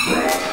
Yeah.